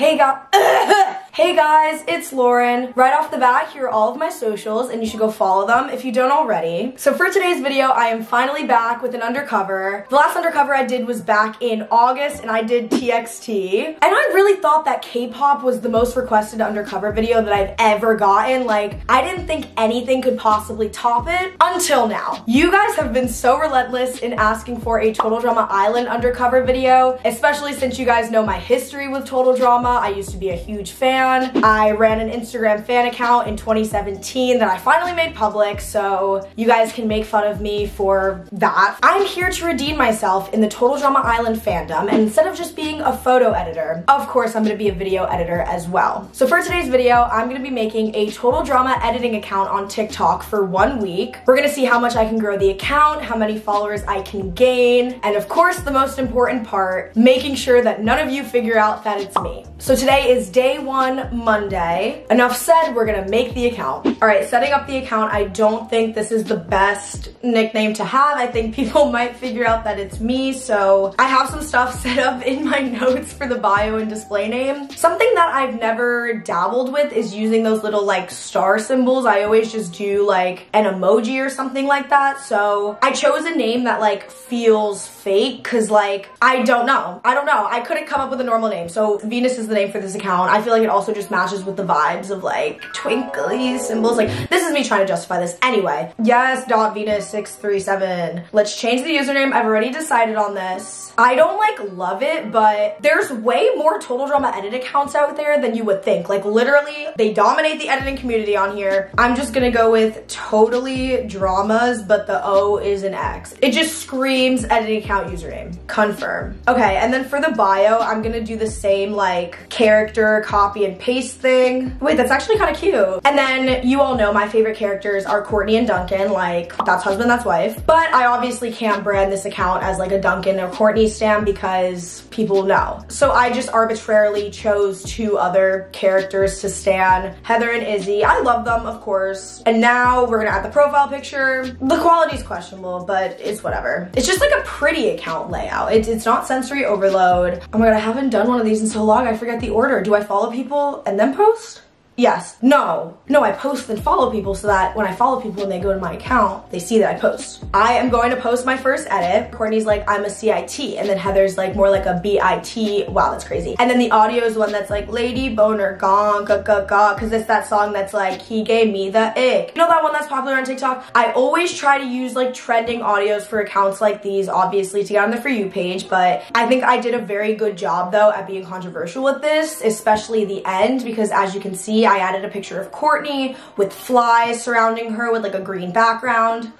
Hey guys, hey guys, it's Lauren. Right off the bat, here are all of my socials and you should go follow them if you don't already. So for today's video, I am finally back with an undercover. The last undercover I did was back in August and I did TXT. And I really thought that K-pop was the most requested undercover video that I've ever gotten. Like, I didn't think anything could possibly top it until now. You guys have been so relentless in asking for a Total Drama Island undercover video, especially since you guys know my history with Total Drama I used to be a huge fan. I ran an Instagram fan account in 2017 that I finally made public, so you guys can make fun of me for that. I'm here to redeem myself in the Total Drama Island fandom, and instead of just being a photo editor, of course I'm gonna be a video editor as well. So for today's video, I'm gonna be making a Total Drama editing account on TikTok for one week. We're gonna see how much I can grow the account, how many followers I can gain, and of course the most important part, making sure that none of you figure out that it's me. So today is day one, Monday. Enough said, we're gonna make the account. All right, setting up the account, I don't think this is the best nickname to have. I think people might figure out that it's me, so I have some stuff set up in my notes for the bio and display name. Something that I've never dabbled with is using those little like star symbols. I always just do like an emoji or something like that, so I chose a name that like feels fake, cause like, I don't know. I don't know. I couldn't come up with a normal name, so Venus is the name for this account. I feel like it also just matches with the vibes of like twinkly symbols. Like this is me trying to justify this. Anyway, yes, dot Venus 637. Let's change the username. I've already decided on this. I don't like love it, but there's way more Total Drama edit accounts out there than you would think. Like literally, they dominate the editing community on here. I'm just gonna go with totally dramas, but the O is an X. It just screams editing account username. Confirm. Okay, and then for the bio, I'm gonna do the same like character copy and paste thing. Wait, that's actually kind of cute. And then you all know my favorite characters are Courtney and Duncan, like that's husband, that's wife. But I obviously can't brand this account as like a Duncan or Courtney stamp because people know. So I just arbitrarily chose two other characters to stan, Heather and Izzy. I love them, of course. And now we're gonna add the profile picture. The quality is questionable, but it's whatever. It's just like a pretty account layout. It's, it's not sensory overload. Oh my god, I haven't done one of these in so long, I forget the order. Do I follow people and then post? Yes. No. No, I post and follow people so that when I follow people and they go to my account, they see that I post. I am going to post my first edit. Courtney's like, I'm a CIT. And then Heather's like more like a BIT. Wow, that's crazy. And then the audio is one that's like, Lady Boner Gong, ga ga ga. Cause it's that song that's like, he gave me the ick. You know that one that's popular on TikTok? I always try to use like trending audios for accounts like these, obviously to get on the For You page. But I think I did a very good job though at being controversial with this, especially the end. Because as you can see, I added a picture of Courtney with flies surrounding her with like a green background.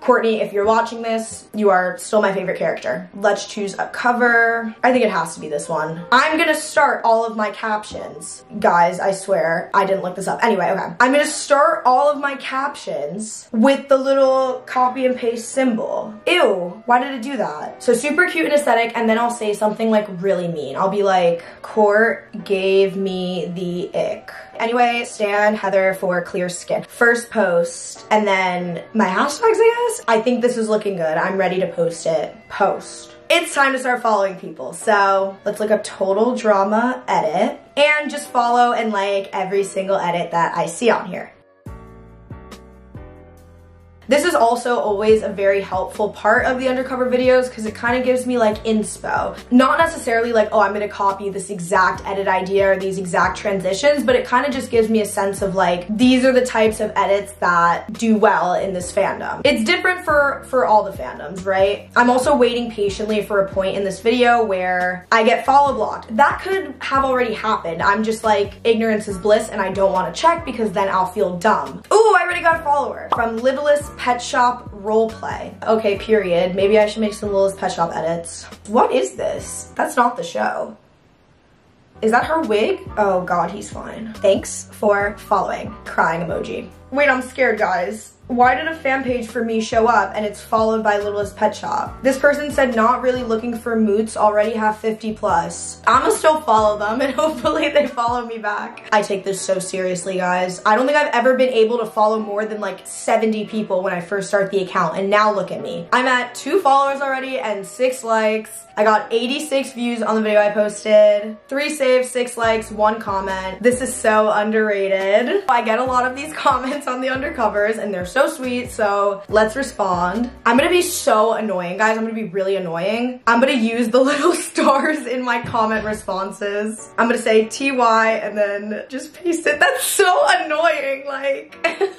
Courtney, if you're watching this, you are still my favorite character. Let's choose a cover. I think it has to be this one. I'm gonna start all of my captions. Guys, I swear, I didn't look this up. Anyway, okay. I'm gonna start all of my captions with the little copy and paste symbol. Ew, why did it do that? So super cute and aesthetic, and then I'll say something like really mean. I'll be like, Court gave me the ick. Anyway, Stan Heather for clear skin. First post, and then my hashtags, I guess? I think this is looking good. I'm ready to post it. Post. It's time to start following people. So let's look up total drama edit and just follow and like every single edit that I see on here. This is also always a very helpful part of the undercover videos because it kind of gives me like inspo. Not necessarily like, oh, I'm gonna copy this exact edit idea or these exact transitions, but it kind of just gives me a sense of like, these are the types of edits that do well in this fandom. It's different for, for all the fandoms, right? I'm also waiting patiently for a point in this video where I get follow blocked. That could have already happened. I'm just like, ignorance is bliss and I don't want to check because then I'll feel dumb. Ooh, I already got a follower from Littlest Pet Shop Roleplay. Okay, period. Maybe I should make some Littlest Pet Shop edits. What is this? That's not the show. Is that her wig? Oh god, he's fine. Thanks for following. Crying emoji. Wait, I'm scared, guys. Why did a fan page for me show up and it's followed by Littlest Pet Shop? This person said not really looking for moots, already have 50 plus. I'ma still follow them and hopefully they follow me back. I take this so seriously, guys. I don't think I've ever been able to follow more than like 70 people when I first start the account and now look at me. I'm at two followers already and six likes. I got 86 views on the video I posted, three saves, six likes, one comment. This is so underrated. I get a lot of these comments on the undercovers and they're sweet, so let's respond. I'm gonna be so annoying, guys. I'm gonna be really annoying. I'm gonna use the little stars in my comment responses. I'm gonna say TY and then just paste it. That's so annoying, like.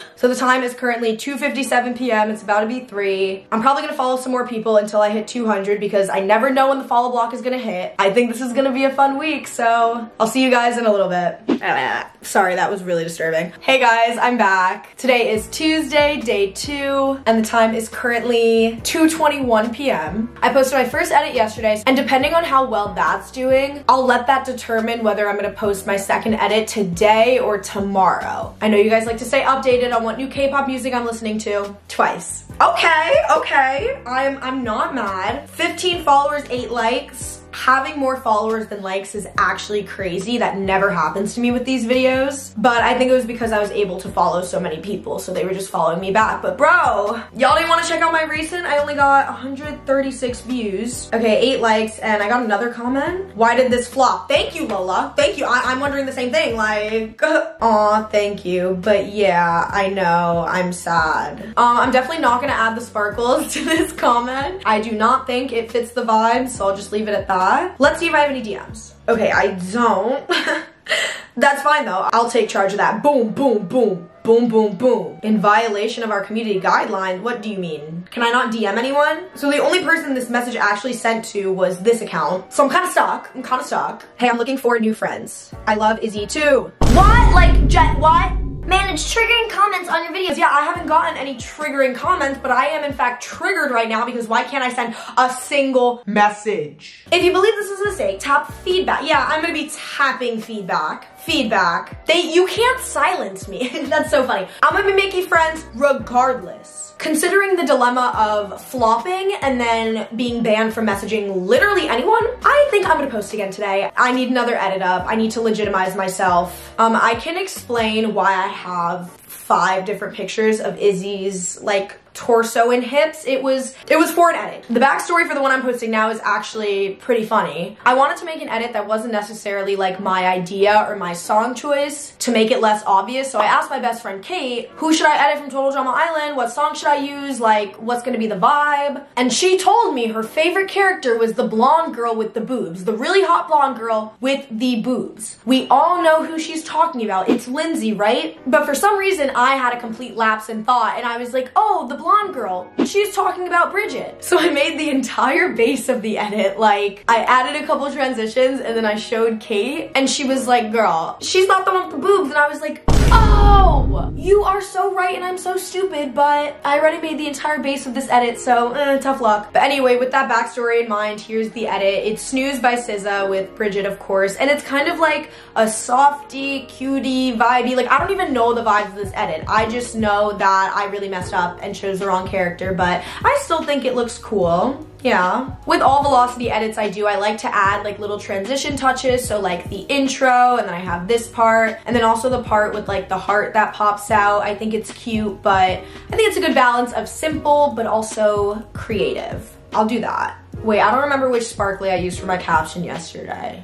so the time is currently 2.57 p.m. It's about to be three. I'm probably gonna follow some more people until I hit 200 because I never know when the follow block is gonna hit. I think this is gonna be a fun week, so I'll see you guys in a little bit. Sorry, that was really disturbing. Hey guys, I'm back. Today is Tuesday, day two, and the time is currently 2.21 p.m. I posted my first edit yesterday, and depending on how well that's doing, I'll let that determine whether I'm gonna post my second edit today or tomorrow. I know you guys like to stay updated on what new K-pop music I'm listening to twice. Okay, okay, I'm, I'm not mad. 15 followers, eight likes having more followers than likes is actually crazy. That never happens to me with these videos. But I think it was because I was able to follow so many people, so they were just following me back. But bro, y'all didn't want to check out my recent? I only got 136 views. Okay, eight likes, and I got another comment. Why did this flop? Thank you, Lola. Thank you. I am wondering the same thing. Like, aw, thank you. But yeah, I know, I'm sad. Um, I'm definitely not gonna add the sparkles to this comment. I do not think it fits the vibe, so I'll just leave it at that. Uh, let's see if I have any DMs. Okay, I don't. That's fine though. I'll take charge of that. Boom, boom, boom. Boom, boom, boom. In violation of our community guidelines, what do you mean? Can I not DM anyone? So the only person this message actually sent to was this account. So I'm kind of stuck. I'm kind of stuck. Hey, I'm looking for new friends. I love Izzy too. What? Like, Jet, what? Man, it's triggering comments on your videos. Yeah, I haven't gotten any triggering comments, but I am in fact triggered right now because why can't I send a single message? If you believe this is a mistake, tap feedback. Yeah, I'm gonna be tapping feedback. Feedback. They, you can't silence me. That's so funny. I'm gonna be making friends regardless. Considering the dilemma of flopping and then being banned from messaging literally anyone, I think I'm gonna post again today. I need another edit up. I need to legitimize myself. Um, I can explain why I have five different pictures of Izzy's like torso and hips. It was it was for an edit. The backstory for the one I'm posting now is actually pretty funny. I wanted to make an edit that wasn't necessarily like my idea or my song choice to make it less obvious. So I asked my best friend Kate, who should I edit from Total Drama Island? What song should I use? Like, what's gonna be the vibe? And she told me her favorite character was the blonde girl with the boobs, the really hot blonde girl with the boobs. We all know who she's talking about. It's Lindsay, right? But for some reason, I had a complete lapse in thought and I was like, oh, the blonde girl. She's talking about Bridgette. So I made the entire base of the edit. Like, I added a couple transitions and then I showed Kate and she was like, girl, she's not the one with the boobs. And I was like, oh, you are so right and I'm so stupid, but I already made the entire base of this edit, so eh, tough luck. But anyway, with that backstory in mind, here's the edit. It's Snooze by SZA with Bridgette, of course, and it's kind of like a softy, cutie, vibey. Like, I don't even know the vibes of this edit. I just know that I really messed up and chose the wrong character, but I still think it looks cool. Yeah. With all velocity edits I do, I like to add like little transition touches. So like the intro and then I have this part and then also the part with like the heart that pops out. I think it's cute, but I think it's a good balance of simple but also creative. I'll do that. Wait, I don't remember which sparkly I used for my caption yesterday.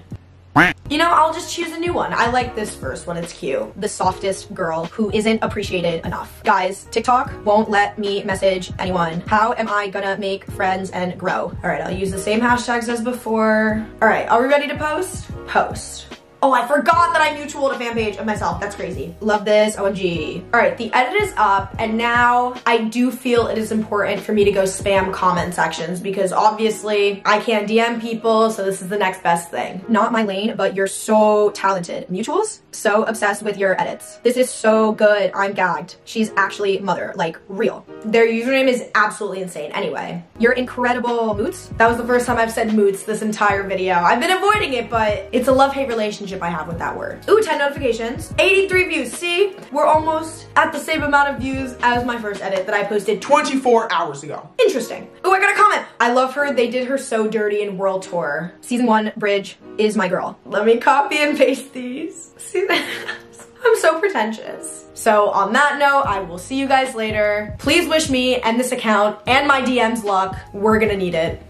You know, I'll just choose a new one. I like this first one, it's cute. The softest girl who isn't appreciated enough. Guys, TikTok won't let me message anyone. How am I gonna make friends and grow? All right, I'll use the same hashtags as before. All right, are we ready to post? Post. Oh, I forgot that I mutual a fan page of myself. That's crazy. Love this, OMG. All right, the edit is up and now I do feel it is important for me to go spam comment sections because obviously I can't DM people, so this is the next best thing. Not my lane, but you're so talented. Mutuals, so obsessed with your edits. This is so good, I'm gagged. She's actually mother, like real. Their username is absolutely insane. Anyway, you're incredible moots. That was the first time I've said moots this entire video. I've been avoiding it, but it's a love-hate relationship relationship I have with that word. Ooh, 10 notifications, 83 views. See, we're almost at the same amount of views as my first edit that I posted 24 hours ago. Interesting. Ooh, I got a comment. I love her. They did her so dirty in World Tour. Season one, Bridge is my girl. Let me copy and paste these. See that? I'm so pretentious. So on that note, I will see you guys later. Please wish me and this account and my DMs luck. We're gonna need it.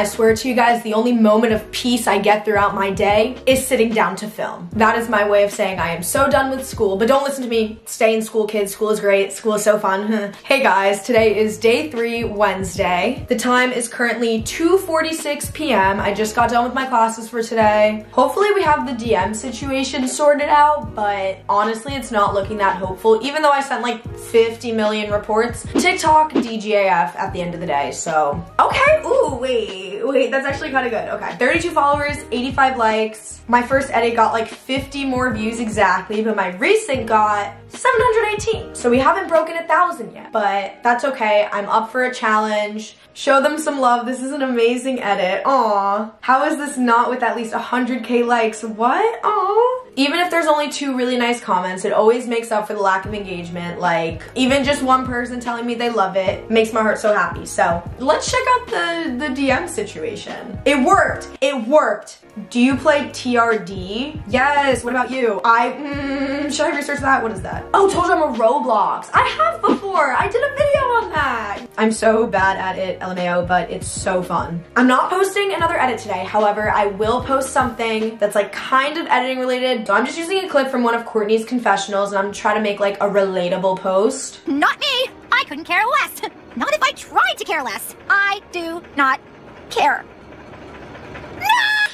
I swear to you guys, the only moment of peace I get throughout my day is sitting down to film. That is my way of saying I am so done with school, but don't listen to me. Stay in school, kids. School is great. School is so fun. hey guys, today is day three, Wednesday. The time is currently 2.46 p.m. I just got done with my classes for today. Hopefully we have the DM situation sorted out, but honestly, it's not looking that hopeful, even though I sent like 50 million reports. TikTok, DGAF at the end of the day, so. Okay, ooh, wait wait, that's actually kind of good. Okay, 32 followers, 85 likes. My first edit got like 50 more views exactly, but my recent got 718. So we haven't broken a thousand yet, but that's okay. I'm up for a challenge. Show them some love. This is an amazing edit. Aw. How is this not with at least 100k likes? What? Aw. Even if there's only two really nice comments, it always makes up for the lack of engagement. Like, even just one person telling me they love it makes my heart so happy. So, let's check out the, the DM situation. It worked. It worked. Do you play TRD? Yes, what about you? I, mm, should I research that? What is that? Oh, told you I'm a Roblox. I have before. I did a video on that. I'm so bad at it, LMAO, but it's so fun. I'm not posting another edit today. However, I will post something that's like kind of editing related. I'm just using a clip from one of Courtney's confessionals and I'm trying to make like a relatable post. Not me. I couldn't care less. Not if I tried to care less. I do not care.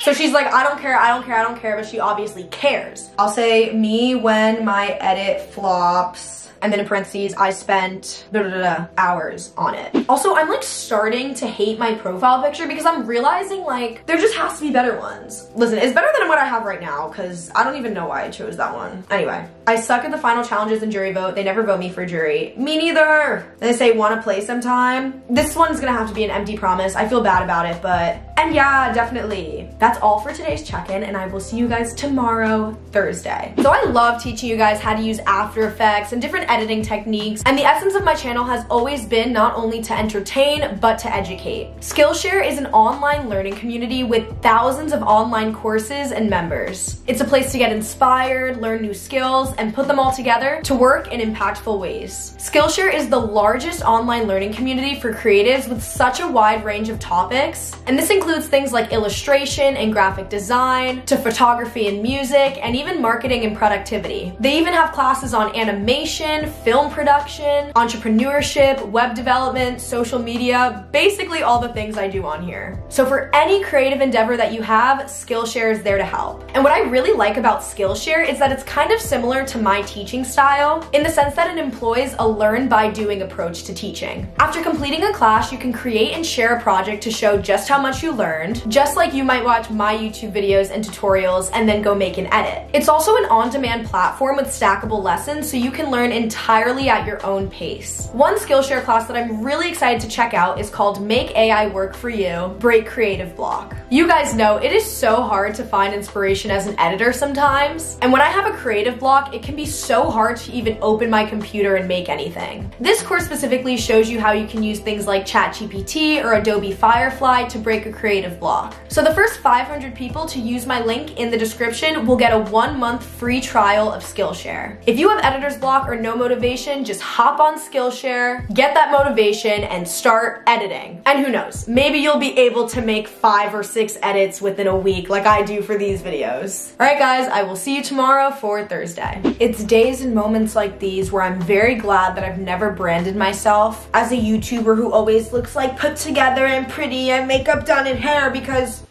So she's like, I don't care, I don't care, I don't care, but she obviously cares. I'll say me when my edit flops and then in parentheses, I spent blah, blah, blah, hours on it. Also, I'm like starting to hate my profile picture because I'm realizing like there just has to be better ones. Listen, it's better than what I have right now because I don't even know why I chose that one. Anyway, I suck at the final challenges and jury vote. They never vote me for jury. Me neither. They say wanna play sometime. This one's gonna have to be an empty promise. I feel bad about it, but and yeah, definitely. That's all for today's check-in and I will see you guys tomorrow, Thursday. So I love teaching you guys how to use After Effects and different editing techniques. And the essence of my channel has always been not only to entertain, but to educate. Skillshare is an online learning community with thousands of online courses and members. It's a place to get inspired, learn new skills, and put them all together to work in impactful ways. Skillshare is the largest online learning community for creatives with such a wide range of topics. And this includes things like illustration and graphic design, to photography and music, and even marketing and productivity. They even have classes on animation, film production, entrepreneurship, web development, social media, basically all the things I do on here. So for any creative endeavor that you have, Skillshare is there to help. And what I really like about Skillshare is that it's kind of similar to my teaching style in the sense that it employs a learn by doing approach to teaching. After completing a class, you can create and share a project to show just how much you learned, just like you might watch my YouTube videos and tutorials and then go make an edit. It's also an on-demand platform with stackable lessons so you can learn entirely at your own pace. One Skillshare class that I'm really excited to check out is called Make AI Work For You, Break Creative Block. You guys know it is so hard to find inspiration as an editor sometimes, and when I have a creative block, it can be so hard to even open my computer and make anything. This course specifically shows you how you can use things like ChatGPT or Adobe Firefly to break a creative block. So the first 500 people to use my link in the description will get a one month free trial of Skillshare. If you have editor's block or no motivation, just hop on Skillshare, get that motivation, and start editing. And who knows, maybe you'll be able to make five or six edits within a week like I do for these videos. All right guys, I will see you tomorrow for Thursday. It's days and moments like these where I'm very glad that I've never branded myself as a YouTuber who always looks like put together and pretty and makeup done and hair because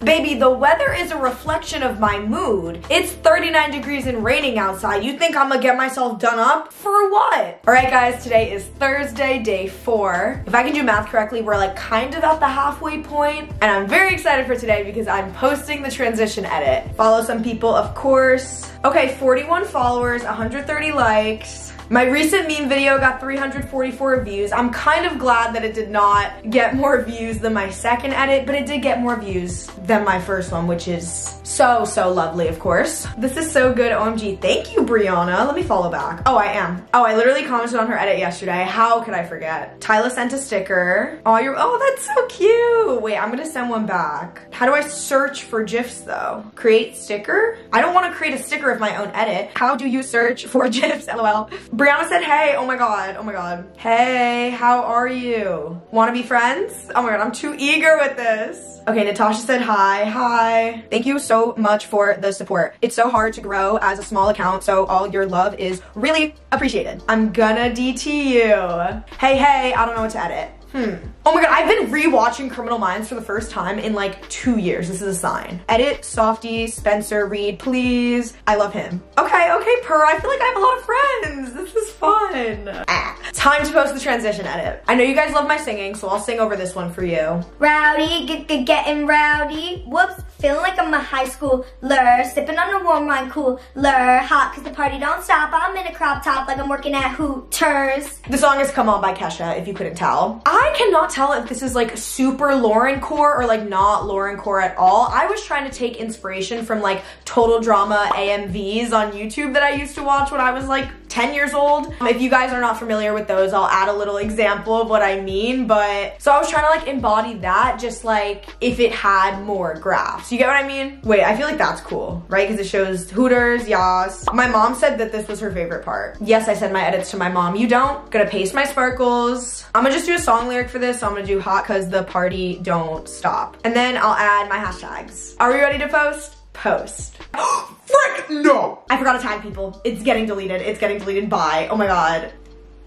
Baby, the weather is a reflection of my mood. It's 39 degrees and raining outside. You think I'm gonna get myself done up? For what? All right, guys, today is Thursday, day four. If I can do math correctly, we're like kind of at the halfway point, and I'm very excited for today because I'm posting the transition edit. Follow some people, of course. Okay, 41 followers, 130 likes. My recent meme video got 344 views. I'm kind of glad that it did not get more views than my second edit, but it did get more views than my first one, which is so, so lovely, of course. This is so good, OMG. Thank you, Brianna. Let me follow back. Oh, I am. Oh, I literally commented on her edit yesterday. How could I forget? Tyla sent a sticker. Oh, you're, oh, that's so cute. Wait, I'm gonna send one back. How do I search for GIFs though? Create sticker? I don't wanna create a sticker of my own edit. How do you search for GIFs, lol? Brianna said, hey, oh my God, oh my God. Hey, how are you? Wanna be friends? Oh my God, I'm too eager with this. Okay, Natasha said hi. Hi. Thank you so much for the support. It's so hard to grow as a small account, so all your love is really appreciated. I'm gonna DT you. Hey, hey, I don't know what to edit. Hmm. Oh my god, I've been re-watching Criminal Minds for the first time in like two years. This is a sign. Edit, Softy, Spencer, Reid, please. I love him. Okay, okay, Per, I feel like I have a lot of friends. This is fun. Ah. Time to post the transition edit. I know you guys love my singing, so I'll sing over this one for you. Rowdy, get, get, getting rowdy. Whoops, feeling like I'm a high school lure. Sipping on a warm wine cooler. Hot cause the party don't stop. I'm in a crop top like I'm working at Hooters. The song is Come On by Kesha, if you couldn't tell. I cannot tell if this is like super Lauren core or like not Lauren core at all. I was trying to take inspiration from like Total Drama AMVs on YouTube that I used to watch when I was like 10 years old. If you guys are not familiar with those, I'll add a little example of what I mean. But so I was trying to like embody that just like if it had more graphs. You get what I mean? Wait, I feel like that's cool, right? Because it shows Hooters, yas. My mom said that this was her favorite part. Yes, I said my edits to my mom. You don't. Gonna paste my sparkles. I'm gonna just do a song lyric for this. So I'm gonna do hot cause the party don't stop. And then I'll add my hashtags. Are we ready to post? Post. Frick, no! I forgot to tag people. It's getting deleted. It's getting deleted by, oh my God.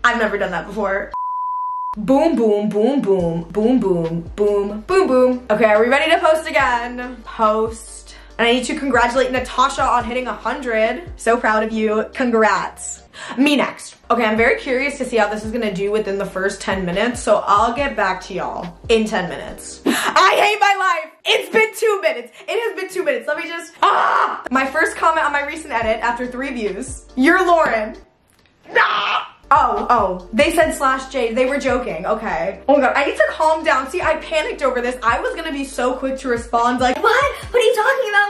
I've never done that before. Boom, boom, boom, boom, boom, boom, boom, boom, boom. Okay, are we ready to post again? Post. And I need to congratulate Natasha on hitting 100. So proud of you. Congrats. Me next. Okay, I'm very curious to see how this is gonna do within the first 10 minutes, so I'll get back to y'all in 10 minutes. I hate my life! It's been two minutes. It has been two minutes. Let me just, ah! My first comment on my recent edit after three views. You're Lauren. Oh, oh, they said slash Jade. They were joking. Okay. Oh my god, I need to calm down. See, I panicked over this. I was gonna be so quick to respond, like, what? What are you talking about?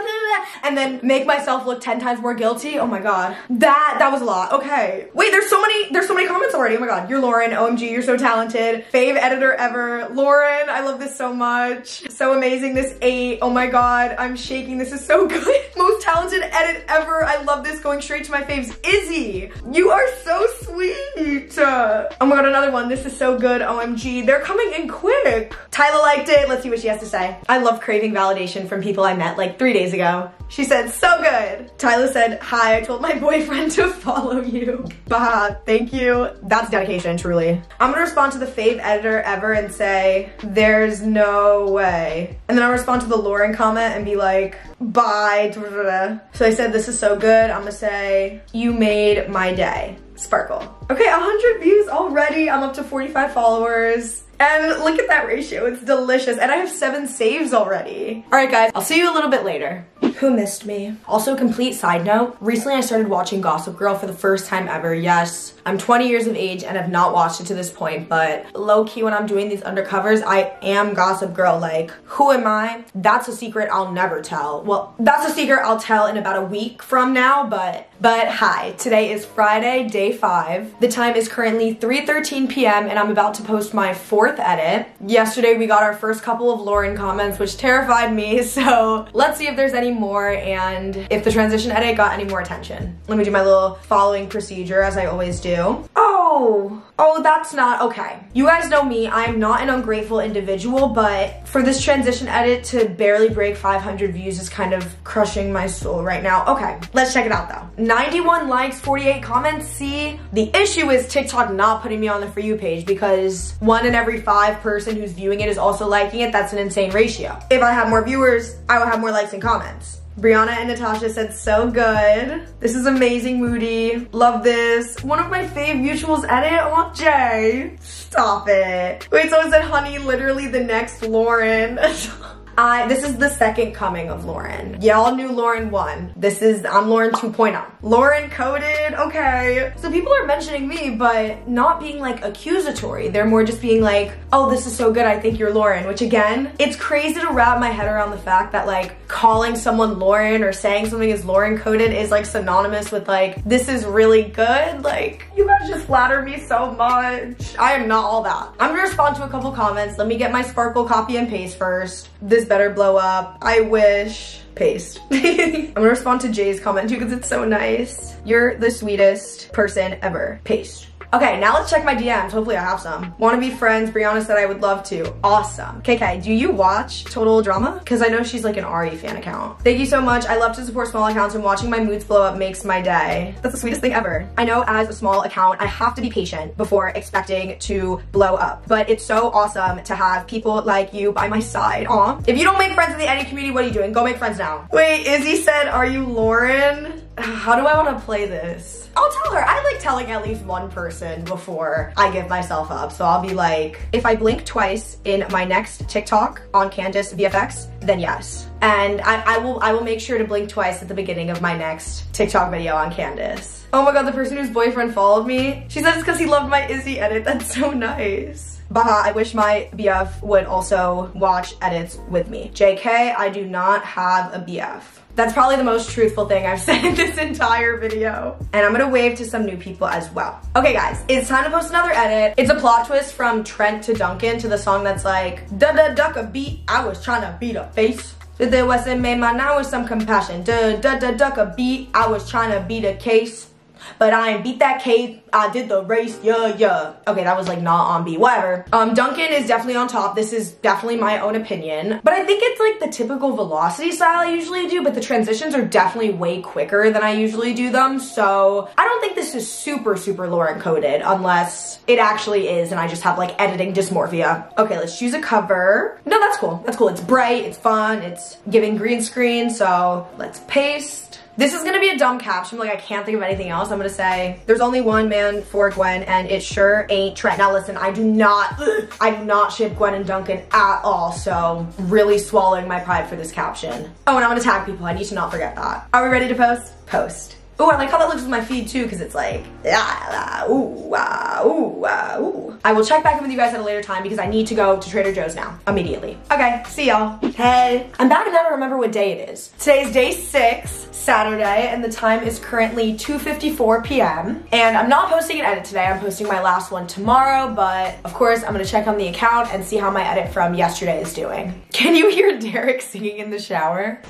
And then make myself look 10 times more guilty. Oh my god. That, that was a lot. Okay. Wait, there's so many, there's so many comments already. Oh my god. You're Lauren. OMG, you're so talented. Fave editor ever. Lauren, I love this so much. So amazing. This eight. Oh my god. I'm shaking. This is so good. Most talented edit ever. I love this. Going straight to my faves. Izzy, you are so sweet. Uh, oh my god, another one. This is so good. OMG. They're coming in quick. Tyler liked it. Let's see what she has to say. I love craving validation from people I met like three days ago. She said, so good. Tyler said, hi, I told my boyfriend to follow you. Bah, thank you. That's dedication, truly. I'm gonna respond to the fave editor ever and say, there's no way. And then I'll respond to the Lauren comment and be like, bye. So I said, this is so good. I'm gonna say, you made my day. Sparkle. Okay, 100 views already. I'm up to 45 followers. And look at that ratio, it's delicious. And I have seven saves already. All right guys, I'll see you a little bit later. Who missed me? Also, complete side note, recently I started watching Gossip Girl for the first time ever. Yes, I'm 20 years of age and have not watched it to this point, but low key when I'm doing these undercovers, I am Gossip Girl. Like, who am I? That's a secret I'll never tell. Well, that's a secret I'll tell in about a week from now, but, but hi, today is Friday, day five. The time is currently 3.13 p.m. and I'm about to post my fourth edit. Yesterday we got our first couple of Lauren comments, which terrified me, so let's see if there's any more and if the transition edit got any more attention. Let me do my little following procedure as I always do. Oh, Oh. oh, that's not okay. You guys know me, I'm not an ungrateful individual, but for this transition edit to barely break 500 views is kind of crushing my soul right now. Okay, let's check it out though. 91 likes, 48 comments, see? The issue is TikTok not putting me on the For You page because one in every five person who's viewing it is also liking it. That's an insane ratio. If I have more viewers, I will have more likes and comments. Brianna and Natasha said so good. This is amazing, Moody. Love this. One of my fave mutuals edit. Oh, Jay. Stop it. Wait, so it said honey, literally the next Lauren. I this is the second coming of Lauren. Y'all knew Lauren 1. This is I'm Lauren 2.0. Lauren coded, okay. So people are mentioning me, but not being like accusatory. They're more just being like, oh, this is so good, I think you're Lauren. Which again, it's crazy to wrap my head around the fact that like calling someone Lauren or saying something is Lauren coded is like synonymous with like, this is really good. Like, you guys just flatter me so much. I am not all that. I'm gonna respond to a couple comments. Let me get my Sparkle copy and paste first. This better blow up. I wish paste. I'm gonna respond to Jay's comment too because it's so nice. You're the sweetest person ever. Paste. Okay, now let's check my DMs. Hopefully I have some. Wanna be friends? Brianna said I would love to. Awesome. KK, do you watch Total Drama? Because I know she's like an Ari fan account. Thank you so much. I love to support small accounts and watching my moods blow up makes my day. That's the sweetest thing ever. I know as a small account, I have to be patient before expecting to blow up. But it's so awesome to have people like you by my side. Aw. If you don't make friends in the edit community, what are you doing? Go make friends now. Wait, Izzy said, are you Lauren? How do I want to play this? I'll tell her. I like telling at least one person before I give myself up. So I'll be like, if I blink twice in my next TikTok on Candace VFX, then yes. And I, I will I will make sure to blink twice at the beginning of my next TikTok video on Candace. Oh my god, the person whose boyfriend followed me, she said it's because he loved my Izzy edit. That's so nice. Baha, I wish my BF would also watch edits with me. JK, I do not have a BF. That's probably the most truthful thing I've said in this entire video. And I'm gonna wave to some new people as well. Okay guys, it's time to post another edit. It's a plot twist from Trent to Duncan to the song that's like, da da duck a beat, I was trying to beat a face. There wasn't made my now with some compassion. Da da da duck a beat, I was trying to beat a case. But I beat that case, I did the race, yeah, yeah. Okay, that was like not on beat, whatever. Um, Duncan is definitely on top. This is definitely my own opinion. But I think it's like the typical velocity style I usually do, but the transitions are definitely way quicker than I usually do them. So I don't think this is super, super Lauren coded unless it actually is and I just have like editing dysmorphia. Okay, let's choose a cover. No, that's cool. That's cool. It's bright, it's fun, it's giving green screen. So let's paste. This is gonna be a dumb caption, like I can't think of anything else. I'm gonna say, there's only one man for Gwen and it sure ain't Trent. Now listen, I do not, ugh, I do not ship Gwen and Duncan at all, so really swallowing my pride for this caption. Oh, and I'm gonna tag people, I need to not forget that. Are we ready to post? Post. Ooh, I like how that looks with my feed too, because it's like, ah, ah, ooh, ah, ooh, ah, ooh. I will check back in with you guys at a later time because I need to go to Trader Joe's now, immediately. Okay, see y'all. Hey, I'm back and I don't remember what day it is. Today is day six, Saturday, and the time is currently 2.54 p.m. And I'm not posting an edit today, I'm posting my last one tomorrow, but of course I'm gonna check on the account and see how my edit from yesterday is doing. Can you hear Derek singing in the shower?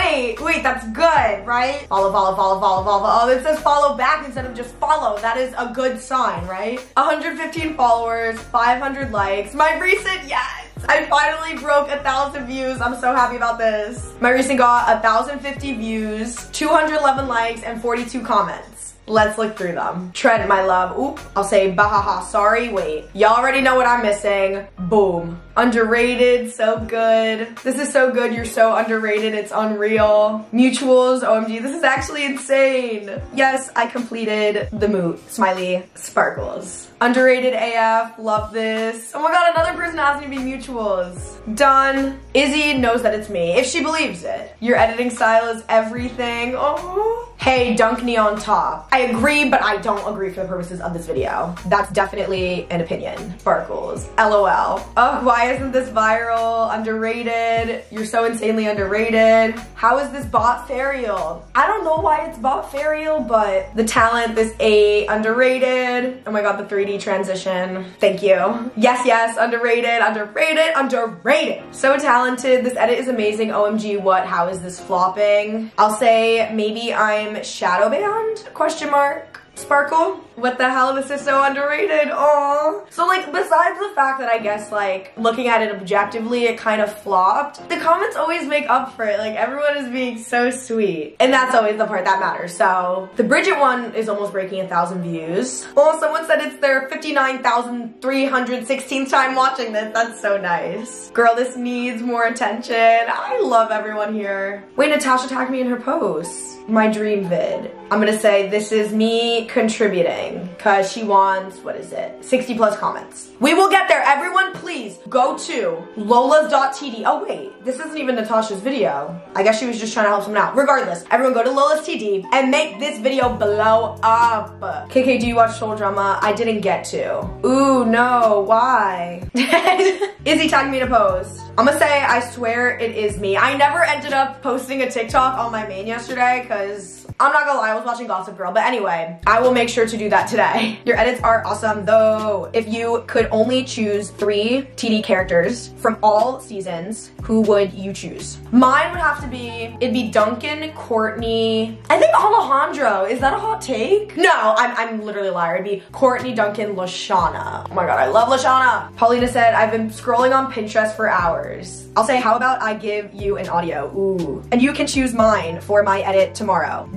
Wait, wait, that's good, right? Follow, follow, follow, follow, follow, follow. Oh, it says follow back instead of just follow. That is a good sign, right? 115 followers, 500 likes. My recent, yes! I finally broke a thousand views. I'm so happy about this. My recent got 1,050 views, 211 likes, and 42 comments. Let's look through them. Trent, my love. Oop, I'll say bahaha, sorry, wait. Y'all already know what I'm missing. Boom. Underrated, so good. This is so good, you're so underrated, it's unreal. Mutuals, OMG, this is actually insane. Yes, I completed the moot. Smiley, sparkles. Underrated AF, love this. Oh my god, another person asked me to be mutuals. Done. Izzy knows that it's me, if she believes it. Your editing style is everything. Oh. Hey, dunk on top. I agree, but I don't agree for the purposes of this video. That's definitely an opinion. Sparkles. LOL. Oh, why isn't this viral? Underrated. You're so insanely underrated. How is this bot ferial? I don't know why it's bot ferial, but the talent, this A, underrated. Oh my god, the 3D transition. Thank you. Yes, yes, underrated, underrated, underrated. So talented. This edit is amazing. OMG, what? How is this flopping? I'll say maybe I'm shadow banned? Question mark. Sparkle? What the hell? This is so underrated. Oh. So like besides the fact that I guess like looking at it objectively it kind of flopped, the comments always make up for it. Like everyone is being so sweet. And that's always the part that matters. So the Bridgette one is almost breaking a thousand views. Oh, someone said it's their 59,316th time watching this. That's so nice. Girl, this needs more attention. I love everyone here. Wait, Natasha tagged me in her post. My dream vid. I'm gonna say this is me contributing because she wants, what is it, 60 plus comments. We will get there. Everyone, please go to lolas.td. Oh wait, this isn't even Natasha's video. I guess she was just trying to help someone out. Regardless, everyone go to Lola's TD and make this video blow up. KK, do you watch Total Drama? I didn't get to. Ooh, no, why? Izzy tagged me to post. I'm gonna say I swear it is me. I never ended up posting a TikTok on my main yesterday because I'm not gonna lie, I was watching Gossip Girl, but anyway, I will make sure to do that today. Your edits are awesome though. If you could only choose three TD characters from all seasons, who would you choose? Mine would have to be, it'd be Duncan, Courtney, I think Alejandro. Is that a hot take? No, I'm, I'm literally a liar. It'd be Courtney, Duncan, LeShawna. Oh my god, I love LeShawna. Paulina said, I've been scrolling on Pinterest for hours. I'll say, how about I give you an audio? Ooh. And you can choose mine for my edit tomorrow.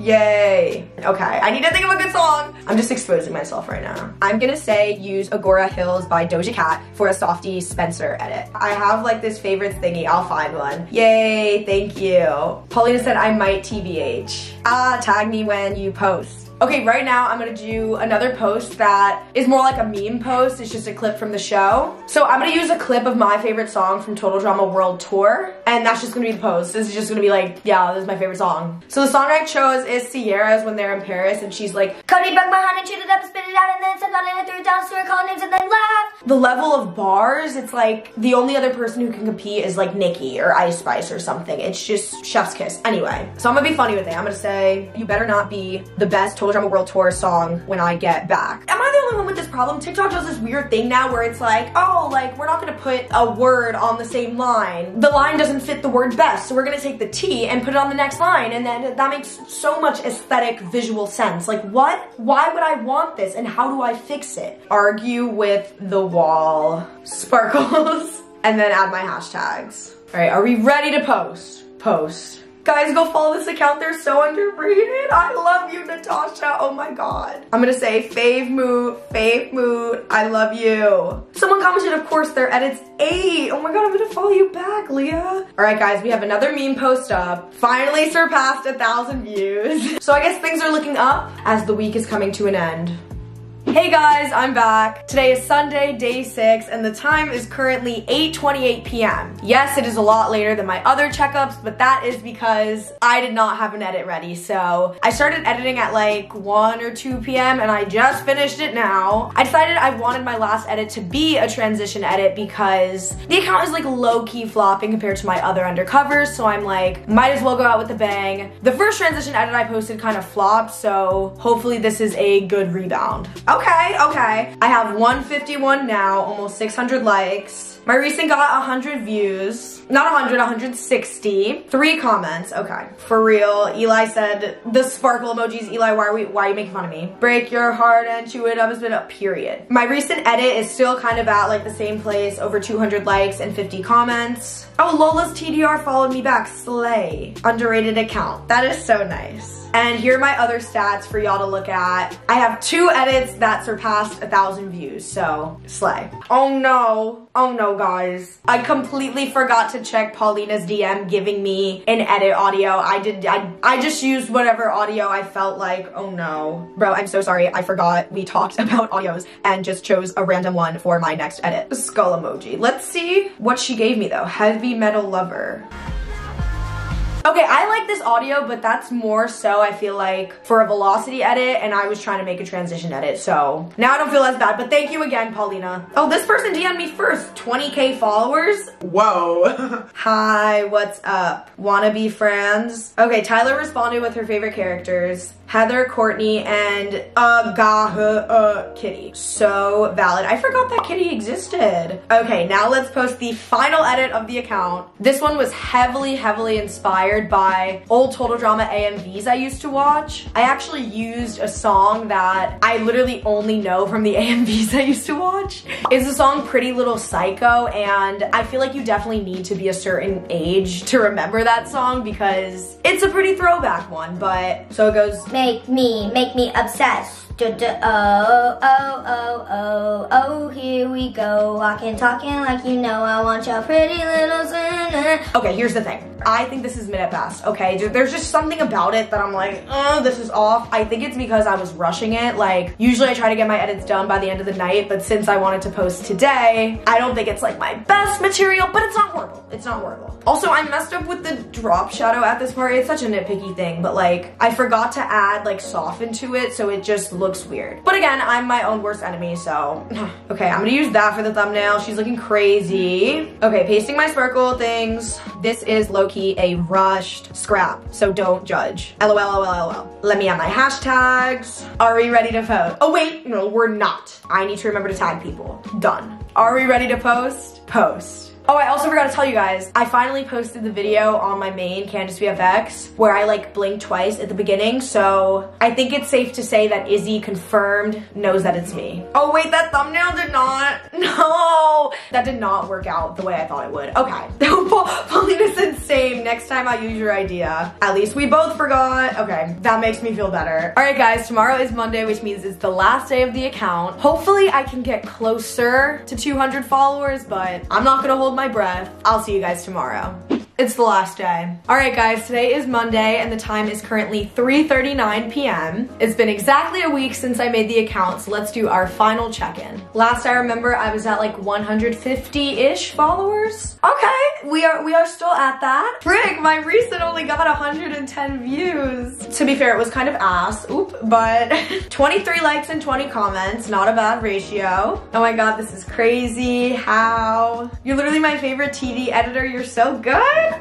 Yay. Okay, I need to think of a good song. I'm just exposing myself right now. I'm gonna say use Agora Hills by Doja Cat for a Softy Spencer edit. I have like this favorites thingy. I'll find one. Yay, thank you. Paulina said I might TBH. Ah, tag me when you post. Okay, right now I'm gonna do another post that is more like a meme post. It's just a clip from the show. So I'm gonna use a clip of my favorite song from Total Drama World Tour, and that's just gonna be the post. This is just gonna be like, yeah, this is my favorite song. So the song I chose is Sierra's When They're in Paris, and she's like, Cody broke my heart and chewed it up, spit it out, and then sucked on it and threw it down, swear, call names, and then laugh. the level of bars, it's like the only other person who can compete is like Nicki or Ice Spice or something. It's just chef's kiss. Anyway, so I'm gonna be funny with it. I'm gonna say, you better not be the best Total Drama World Tour song when I get back. Am I the only one with this problem? TikTok does this weird thing now where it's like, oh, like we're not gonna put a word on the same line. The line doesn't fit the word best, so we're gonna take the T and put it on the next line, and then that makes so much aesthetic visual sense. Like what? Why would I want this and how do I fix it? Argue with the wall. Sparkles. and then add my hashtags. All right, are we ready to post? Post. Guys, go follow this account. They're so underrated. I love you, Natasha. Oh my God. I'm gonna say fave mood, fave mood. I love you. Someone commented, of course, their edits eight. Oh my God, I'm gonna follow you back, Leah. All right, guys, we have another meme post up. Finally surpassed a thousand views. So I guess things are looking up as the week is coming to an end. Hey guys, I'm back. Today is Sunday, day six, and the time is currently 8.28 p.m. Yes, it is a lot later than my other checkups, but that is because I did not have an edit ready. So I started editing at like 1 or 2 p.m. and I just finished it now. I decided I wanted my last edit to be a transition edit because the account is like low-key flopping compared to my other undercovers, so I'm like, might as well go out with a bang. The first transition edit I posted kind of flopped, so hopefully this is a good rebound. Okay, okay. Okay. I have 151 now, almost 600 likes. My recent got 100 views. Not 100, 160. Three comments. Okay. For real. Eli said, the sparkle emojis. Eli, why are, we, why are you making fun of me? Break your heart and chew it up has been a period. My recent edit is still kind of at like the same place. Over 200 likes and 50 comments. Oh, Lola's TDR followed me back. Slay. Underrated account. That is so nice. And here are my other stats for y'all to look at. I have two edits that surpassed a thousand views, so slay. Oh no, oh no guys. I completely forgot to check Paulina's DM giving me an edit audio. I did, I, I just used whatever audio I felt like, oh no. Bro, I'm so sorry, I forgot we talked about audios and just chose a random one for my next edit. Skull emoji. Let's see what she gave me though. Heavy metal lover. Okay, I like this audio, but that's more so I feel like for a velocity edit and I was trying to make a transition edit. So now I don't feel as bad, but thank you again, Paulina. Oh, this person DM'd me first. 20K followers? Whoa. Hi, what's up? Wanna be friends? Okay, Tyler responded with her favorite characters. Heather, Courtney, and uh, uh, Kitty. So valid. I forgot that Kitty existed. Okay, now let's post the final edit of the account. This one was heavily, heavily inspired by old Total Drama AMVs I used to watch. I actually used a song that I literally only know from the AMVs I used to watch. It's the song Pretty Little Psycho, and I feel like you definitely need to be a certain age to remember that song because it's a pretty throwback one, but so it goes Make me, make me obsessed. Oh, oh, oh, oh, oh, here we go. Walking, talking like you know I want your pretty little son. Okay, here's the thing. I think this is minute best, okay? There's just something about it that I'm like, oh, this is off. I think it's because I was rushing it. Like, usually I try to get my edits done by the end of the night, but since I wanted to post today, I don't think it's like my best material, but it's not horrible. It's not horrible. Also, I messed up with the drop shadow at this part. It's such a nitpicky thing, but like, I forgot to add like soften to it, so it just looks weird. But again, I'm my own worst enemy, so. okay, I'm gonna use that for the thumbnail. She's looking crazy. Okay, pasting my sparkle things. This is low-key a rushed scrap, so don't judge. LOL, LOL, LOL. Let me add my hashtags. Are we ready to post? Oh wait, no, we're not. I need to remember to tag people. Done. Are we ready to post? Post. Oh, I also forgot to tell you guys, I finally posted the video on my main Candace VFX where I like blinked twice at the beginning, so I think it's safe to say that Izzy confirmed knows that it's me. Oh wait, that thumbnail did not, no, that did not work out the way I thought it would. Okay, Paulina's insane. Next time I'll use your idea. At least we both forgot. Okay, that makes me feel better. All right guys, tomorrow is Monday, which means it's the last day of the account. Hopefully I can get closer to 200 followers, but I'm not gonna hold hold my breath. I'll see you guys tomorrow. It's the last day. All right, guys, today is Monday and the time is currently 3.39 p.m. It's been exactly a week since I made the account, so let's do our final check-in. Last I remember, I was at like 150-ish followers. Okay, we are we are still at that. Frig, my recent only got 110 views. To be fair, it was kind of ass, oop, but 23 likes and 20 comments, not a bad ratio. Oh my God, this is crazy. How? You're literally my favorite TV editor. You're so good.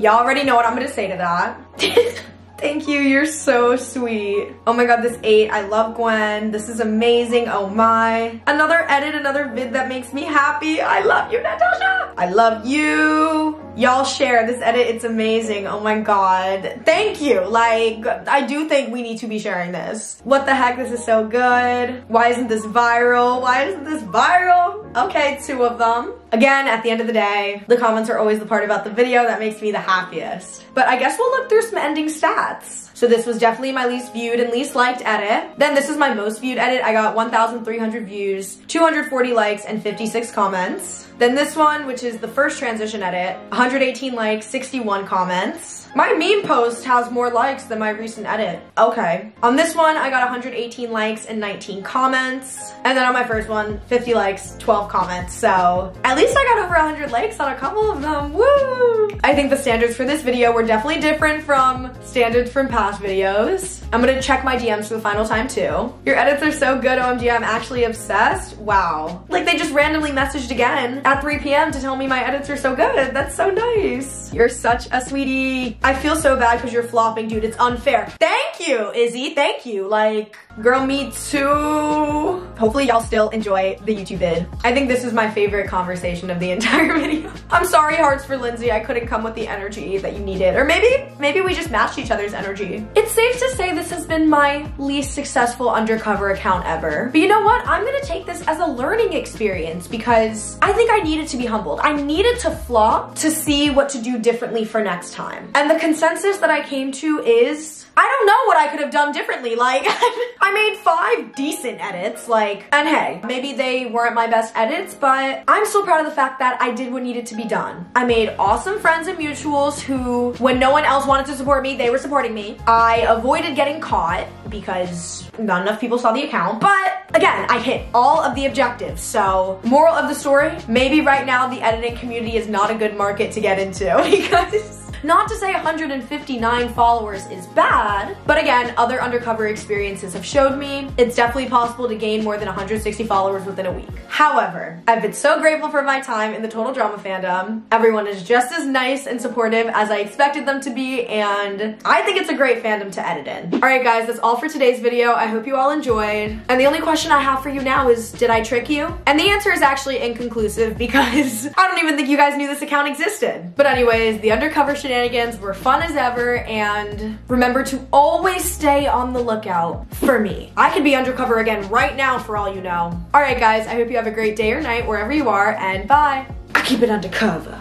Y'all already know what I'm gonna say to that. Thank you, you're so sweet. Oh my god, this ate. I love Gwen. This is amazing, oh my. Another edit, another vid that makes me happy. I love you, Natasha. I love you. Y'all share this edit, it's amazing. Oh my god. Thank you. Like, I do think we need to be sharing this. What the heck, this is so good. Why isn't this viral? Why isn't this viral? Okay, two of them. Again, at the end of the day, the comments are always the part about the video that makes me the happiest. But I guess we'll look through some ending stats. So this was definitely my least viewed and least liked edit. Then this is my most viewed edit. I got 1,300 views, 240 likes, and 56 comments. Then this one, which is the first transition edit, 118 likes, 61 comments. My meme post has more likes than my recent edit. Okay. On this one, I got 118 likes and 19 comments. And then on my first one, 50 likes, 12 comments. So at least I got over 100 likes on a couple of them. Woo! I think the standards for this video were definitely different from standards from past videos. I'm gonna check my DMs for the final time too. Your edits are so good, OMG, I'm actually obsessed. Wow. Like they just randomly messaged again at 3 p.m. to tell me my edits are so good. That's so nice. You're such a sweetie. I feel so bad because you're flopping, dude. It's unfair. Thank you, Izzy. Thank you. Like, girl, me too. Hopefully y'all still enjoy the YouTube vid. I think this is my favorite conversation of the entire video. I'm sorry, Hearts for Lindsay. I couldn't come with the energy that you needed. Or maybe, maybe we just matched each other's energy. It's safe to say this has been my least successful undercover account ever. But you know what? I'm gonna take this as a learning experience because I think I needed to be humbled. I needed to flop to see what to do differently for next time. And the consensus that I came to is I don't know what I could have done differently. Like, I made five decent edits, like, and hey, maybe they weren't my best edits, but I'm still proud of the fact that I did what needed to be done. I made awesome friends and mutuals who, when no one else wanted to support me, they were supporting me. I avoided getting caught because not enough people saw the account, but again, I hit all of the objectives. So, moral of the story, maybe right now the editing community is not a good market to get into because not to say 159 followers is bad, but again, other undercover experiences have showed me it's definitely possible to gain more than 160 followers within a week. However, I've been so grateful for my time in the Total Drama fandom. Everyone is just as nice and supportive as I expected them to be, and I think it's a great fandom to edit in. All right, guys, that's all for today's video. I hope you all enjoyed. And the only question I have for you now is, did I trick you? And the answer is actually inconclusive because I don't even think you guys knew this account existed. But anyways, the undercover shenanigans shenanigans were fun as ever and remember to always stay on the lookout for me. I could be undercover again right now for all you know. All right guys, I hope you have a great day or night wherever you are and bye. I keep it undercover.